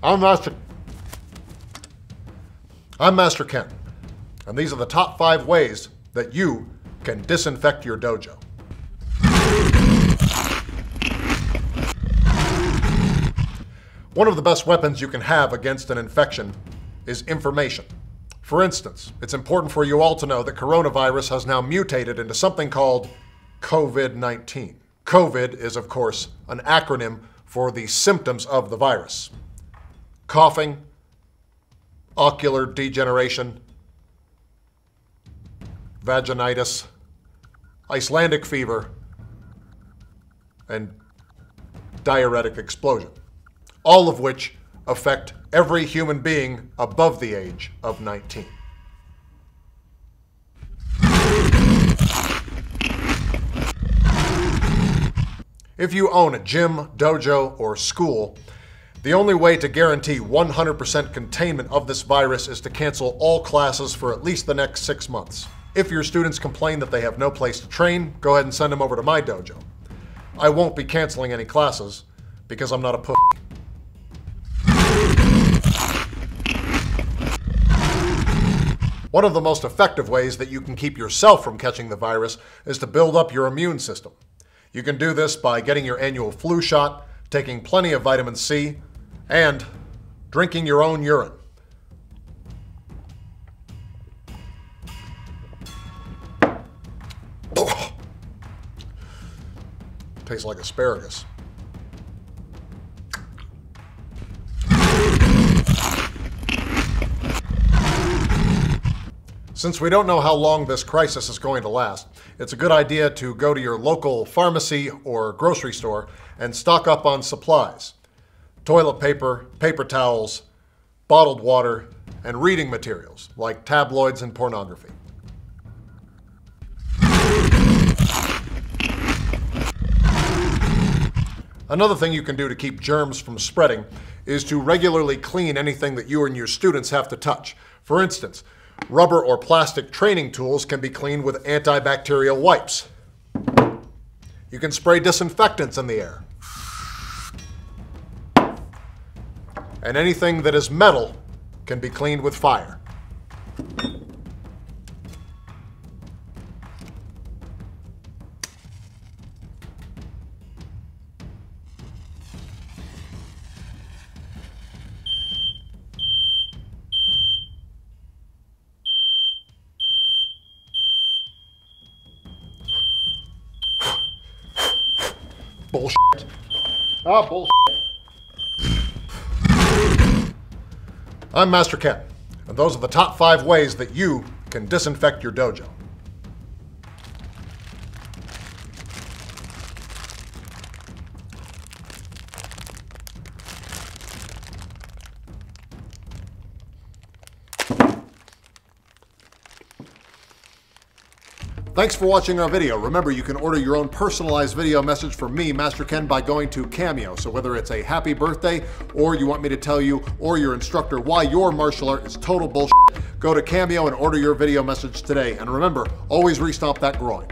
I'm Master. I'm Master Ken, and these are the top five ways that you can disinfect your dojo. One of the best weapons you can have against an infection is information. For instance, it's important for you all to know that coronavirus has now mutated into something called COVID 19. COVID is, of course, an acronym for the symptoms of the virus coughing, ocular degeneration, vaginitis, Icelandic fever, and diuretic explosion, all of which affect every human being above the age of 19. If you own a gym, dojo, or school, the only way to guarantee 100% containment of this virus is to cancel all classes for at least the next six months. If your students complain that they have no place to train, go ahead and send them over to my dojo. I won't be canceling any classes because I'm not a pussy. One of the most effective ways that you can keep yourself from catching the virus is to build up your immune system. You can do this by getting your annual flu shot, taking plenty of vitamin C, and drinking your own urine. Tastes like asparagus. Since we don't know how long this crisis is going to last, it's a good idea to go to your local pharmacy or grocery store and stock up on supplies toilet paper, paper towels, bottled water, and reading materials like tabloids and pornography. Another thing you can do to keep germs from spreading is to regularly clean anything that you and your students have to touch. For instance, Rubber or plastic training tools can be cleaned with antibacterial wipes. You can spray disinfectants in the air. And anything that is metal can be cleaned with fire. Bullshit. Ah, bullshit. I'm Master Ken, and those are the top five ways that you can disinfect your dojo. Thanks for watching our video. Remember, you can order your own personalized video message from me, Master Ken, by going to Cameo. So whether it's a happy birthday, or you want me to tell you, or your instructor, why your martial art is total bullshit, go to Cameo and order your video message today. And remember, always restomp that groin.